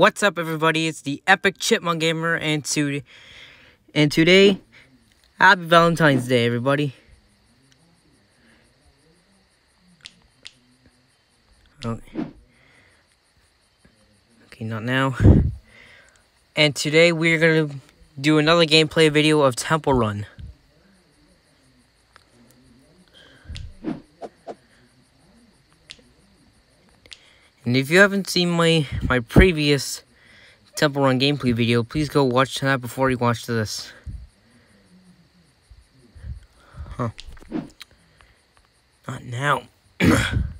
What's up, everybody? It's the Epic Chipmunk Gamer, and to and today, Happy Valentine's Day, everybody. Okay. Okay, not now. And today we're gonna do another gameplay video of Temple Run. And if you haven't seen my my previous Temple Run gameplay video, please go watch that before you watch this. Huh. Not now.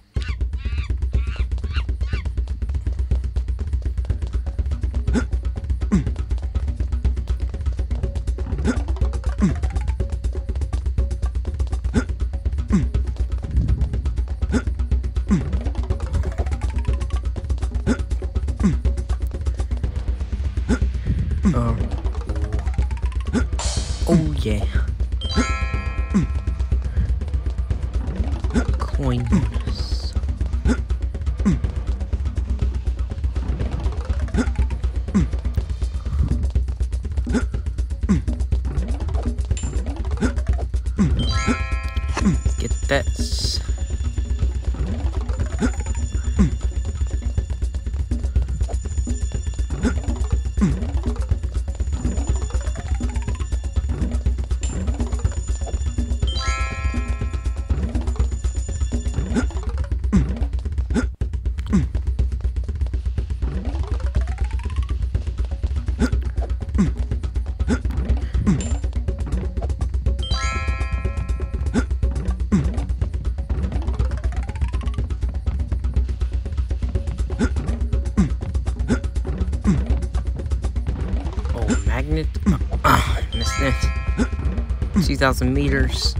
2,000 meters.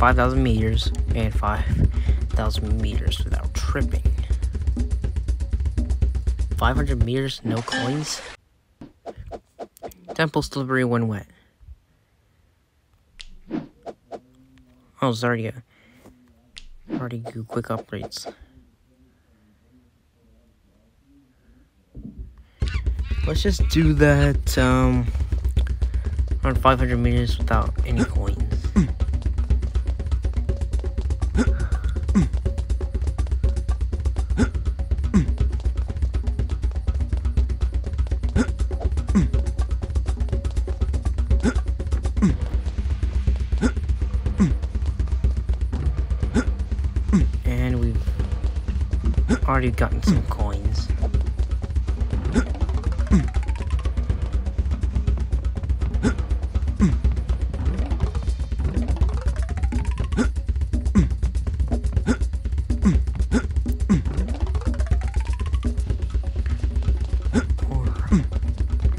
5,000 meters and 5,000 meters without tripping. 500 meters, no coins? Temple slippery when wet. Oh, Zardia. Already do quick upgrades. Let's just do that, um, on 500 meters without any coins. Already gotten some mm. coins.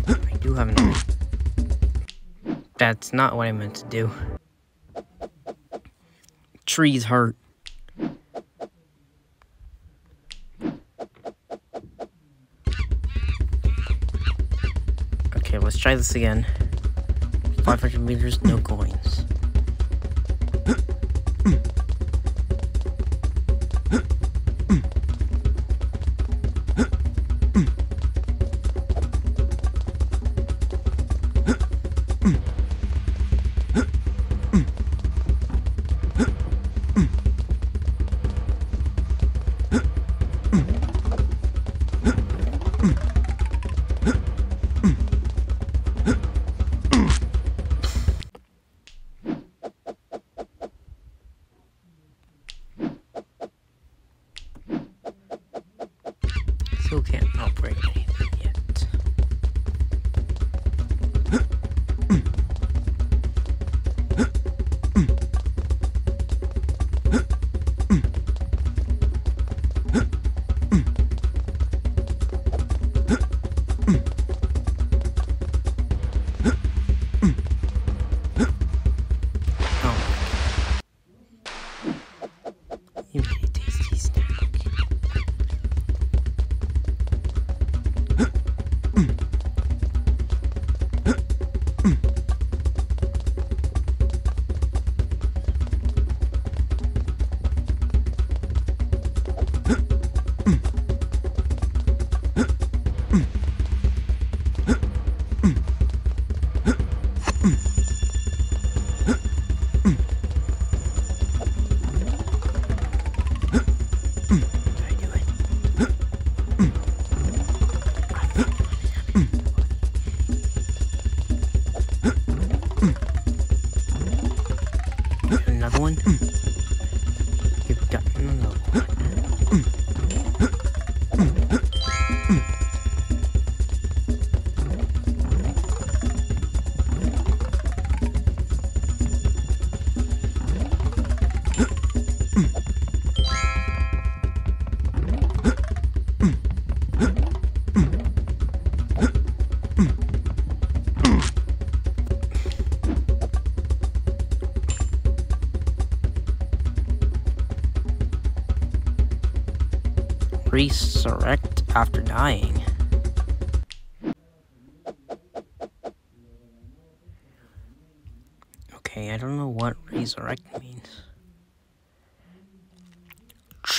I do have an. That's not what I meant to do. Trees hurt. Let's try this again. 500 meters, no coins.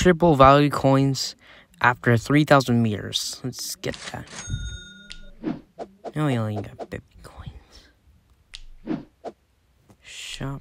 Triple value coins after 3,000 meters. Let's get that. Now we only got 50 coins. Shop.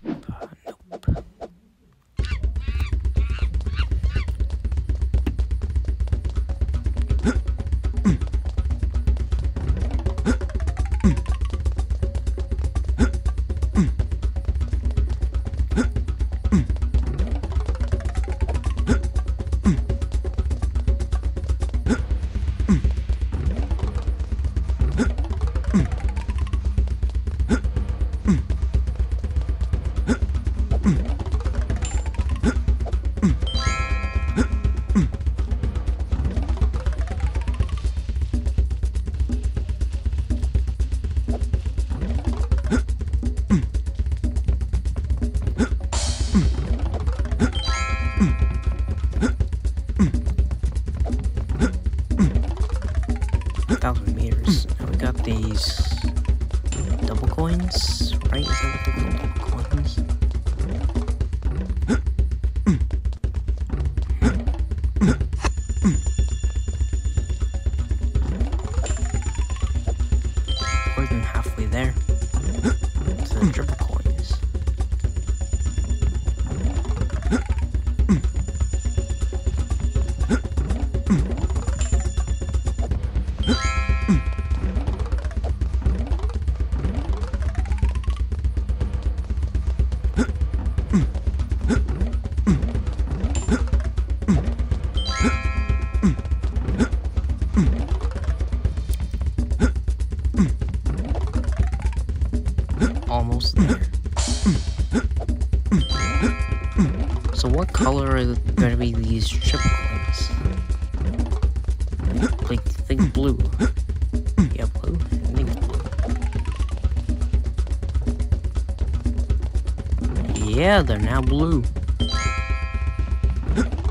Yeah, they're now blue.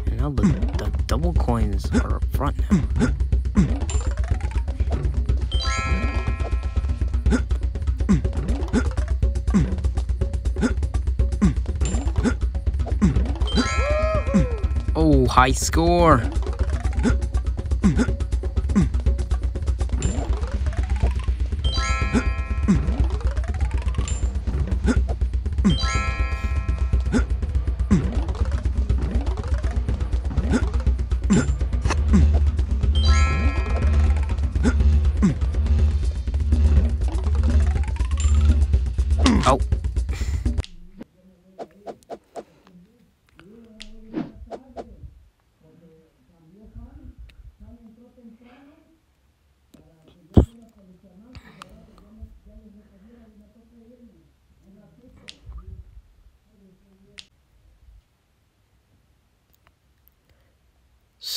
And now the, the double coins are up front now. Oh, high score.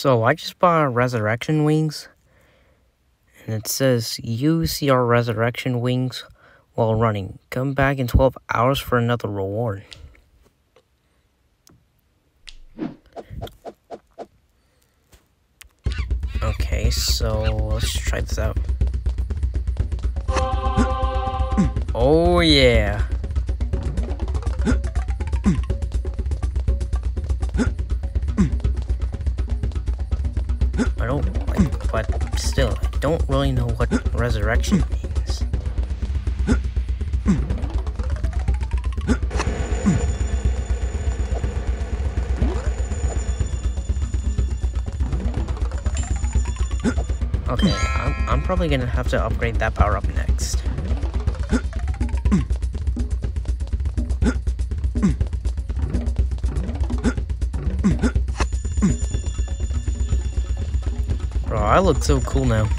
So I just bought resurrection wings. And it says use your resurrection wings while running. Come back in 12 hours for another reward. Okay, so let's try this out. Oh yeah. Really know what resurrection means. Okay, I'm, I'm probably gonna have to upgrade that power up next. Bro, I look so cool now.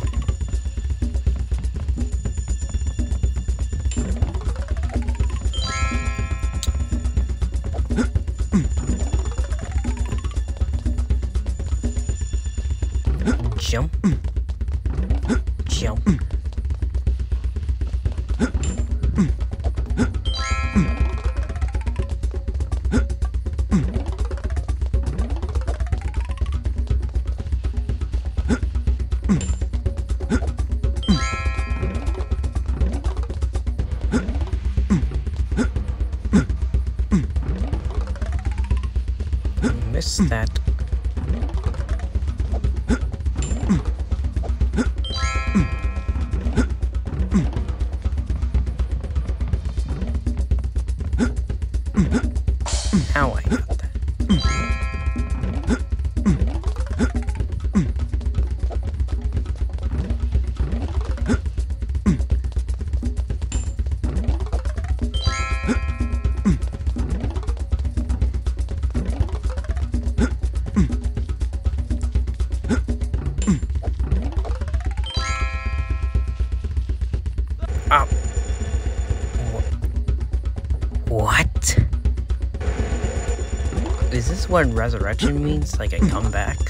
What resurrection means? Like a comeback?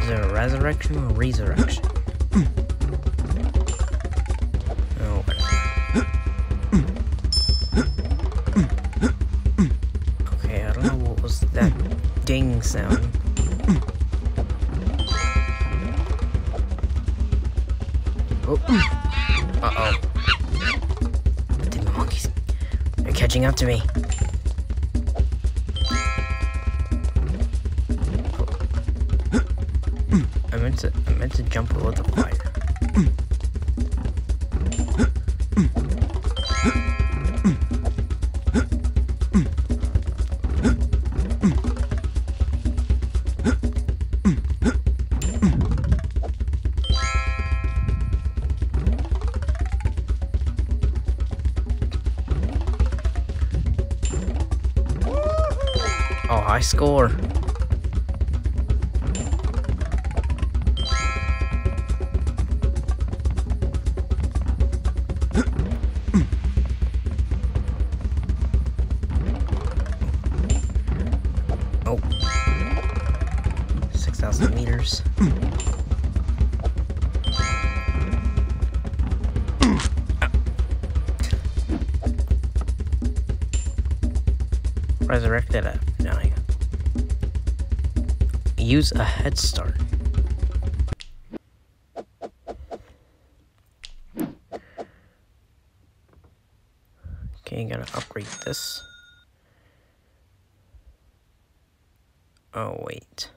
Is it a resurrection or resurrection? Oh. Okay, I don't know what was that ding sound. Oh. Uh-oh. Catching up to me. I meant to I meant to jump over the fire. 6,000 meters. Resurrected at 9. Use a head start. Okay, gotta upgrade this. Oh, wait.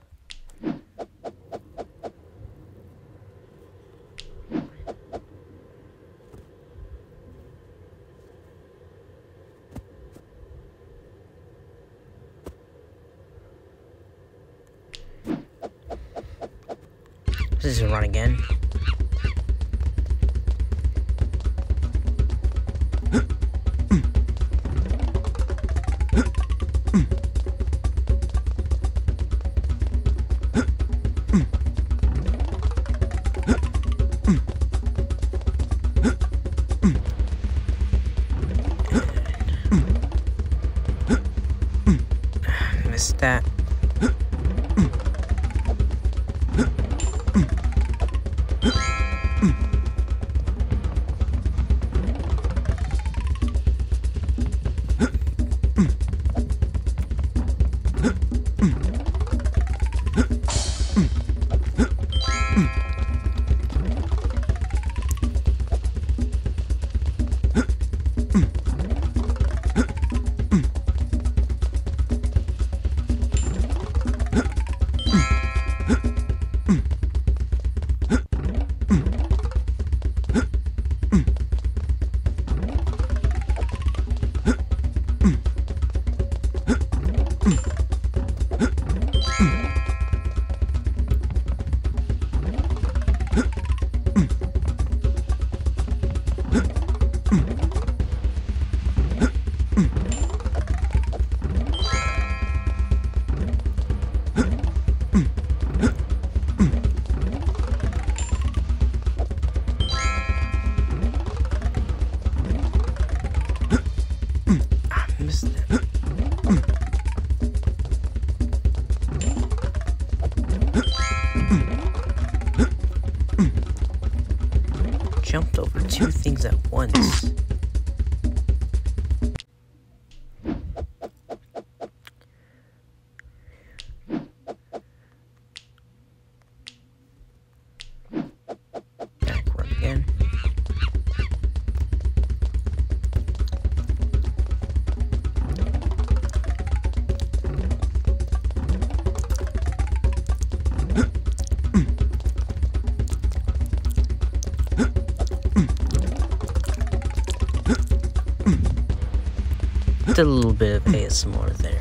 Again. A little bit of ASMR there.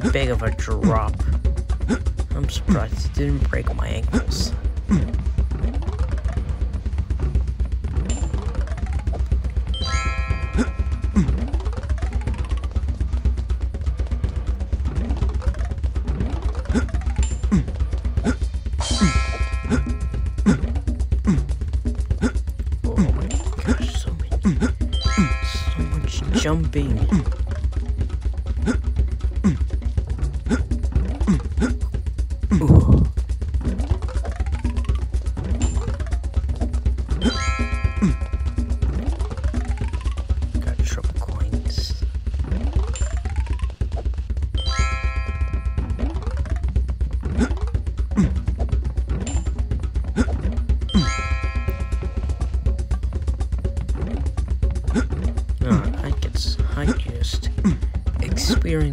Pretty big of a drop. I'm surprised it didn't break my ankles.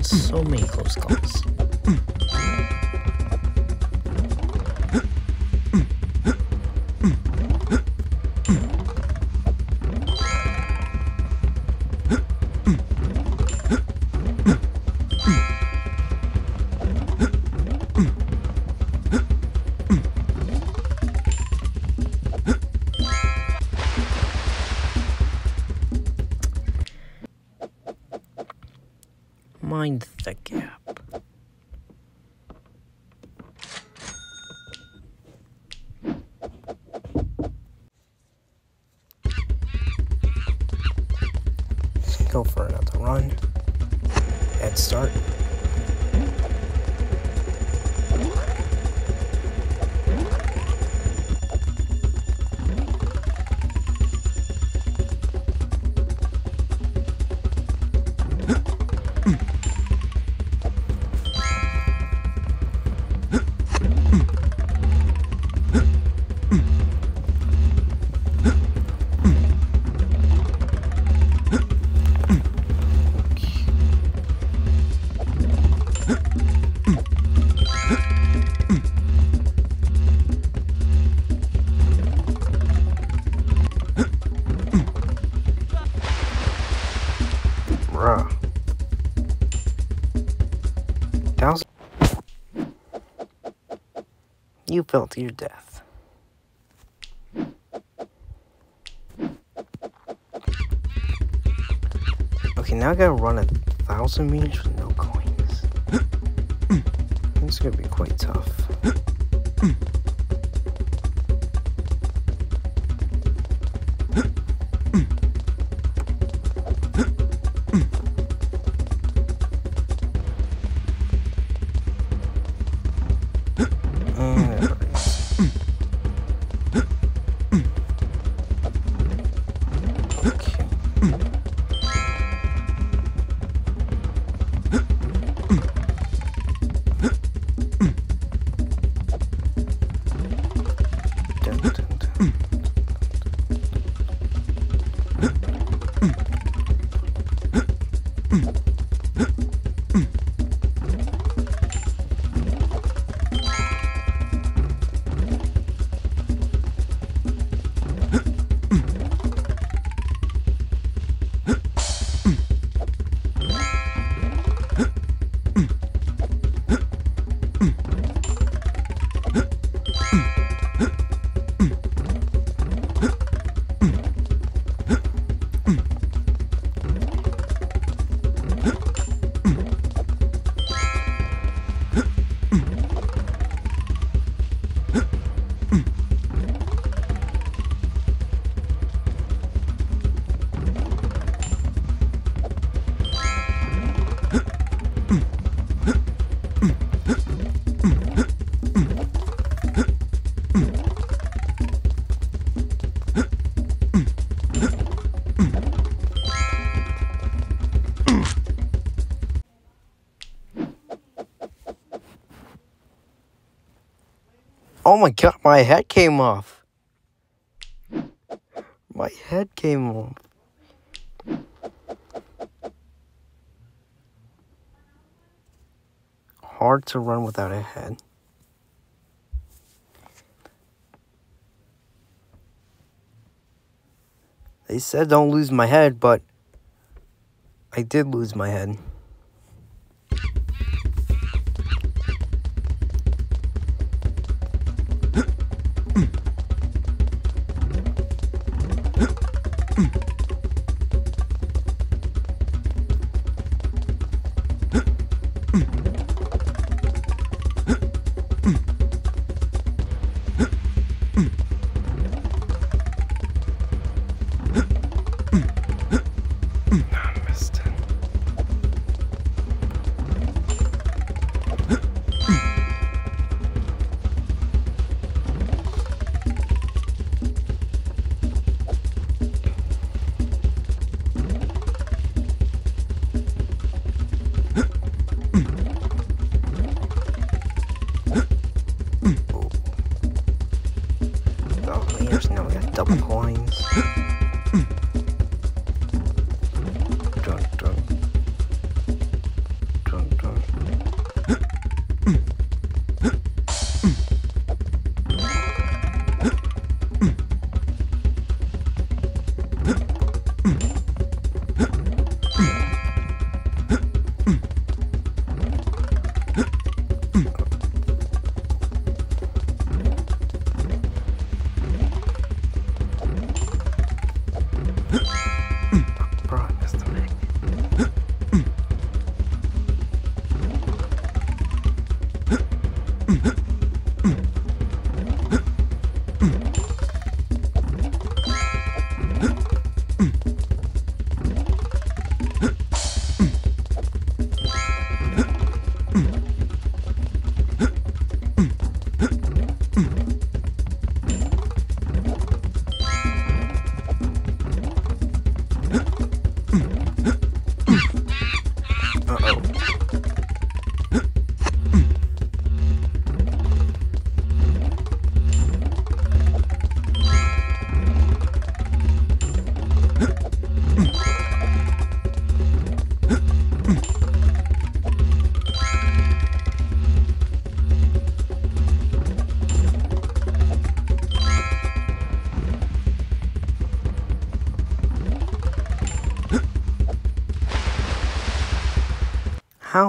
So many close calls. Fell to your death. Okay, now I gotta run a thousand meters with no coins. This is gonna be quite tough. My god, my head came off. My head came off. Hard to run without a head. They said don't lose my head, but I did lose my head.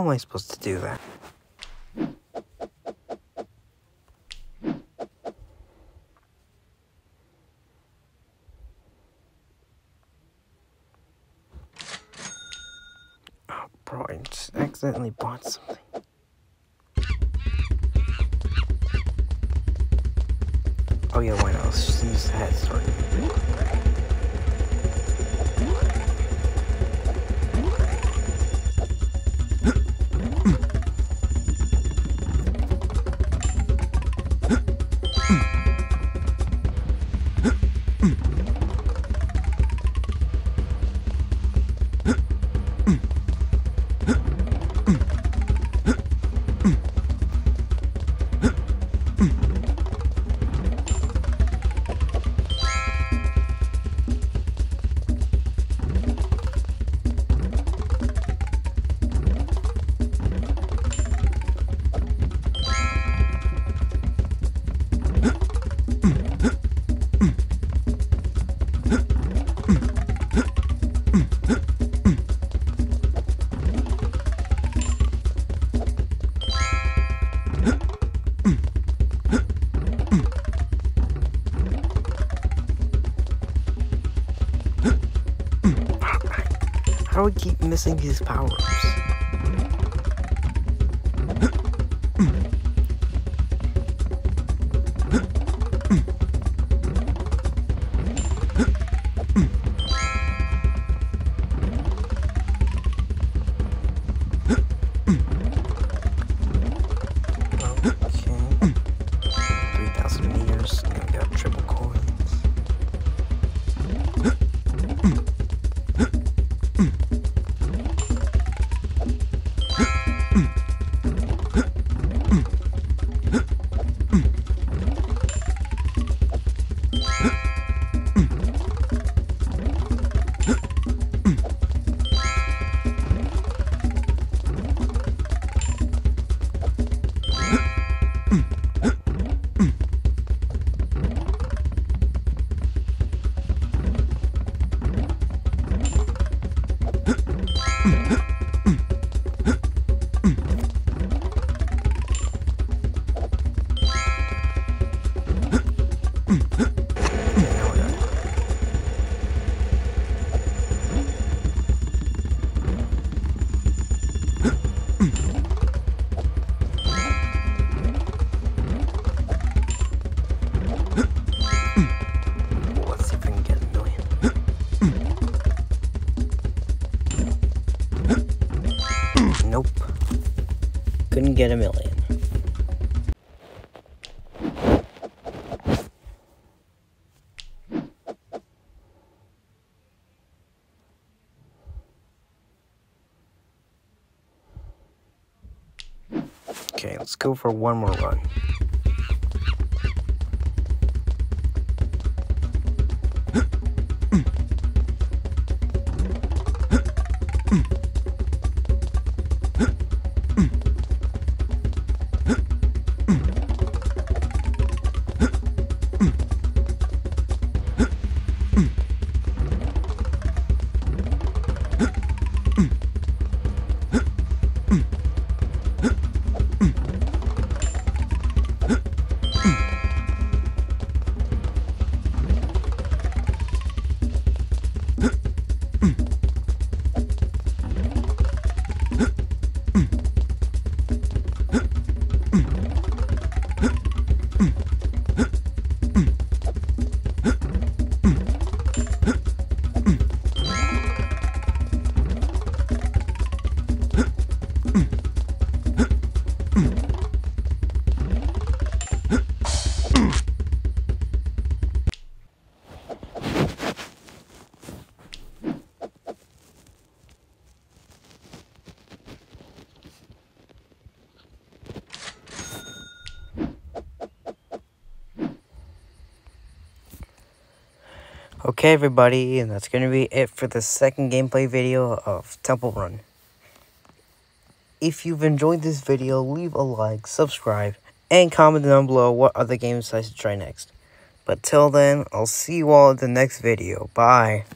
Am I supposed to do that? Oh, bro, I just accidentally bought something. Oh yeah, why not? Let's just use the head start. Missing his power-ups? Okay, let's go for one more run. Okay everybody, and that's going to be it for the second gameplay video of Temple Run. If you've enjoyed this video, leave a like, subscribe, and comment down below what other games I should try next. But till then, I'll see you all in the next video. Bye.